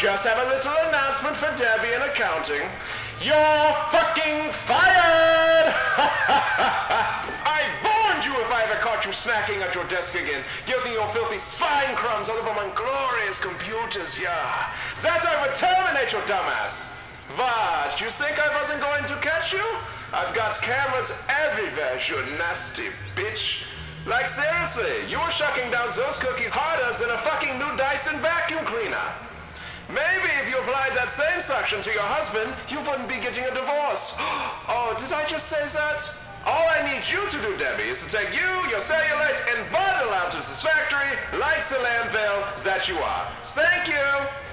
just have a little announcement for Debbie in accounting. You're fucking fired! I warned you if I ever caught you snacking at your desk again, getting your filthy spine crumbs all over my glorious computers, yeah. That I would terminate your dumbass. What, you think I wasn't going to catch you? I've got cameras everywhere, you nasty bitch. Like seriously, you were shucking down those cookies harder than a fucking new Dyson vacuum cleaner. Maybe if you applied that same suction to your husband, you wouldn't be getting a divorce. Oh, did I just say that? All I need you to do, Debbie, is to take you, your cellulite, and bundle out to this factory like the landfill that you are. Thank you.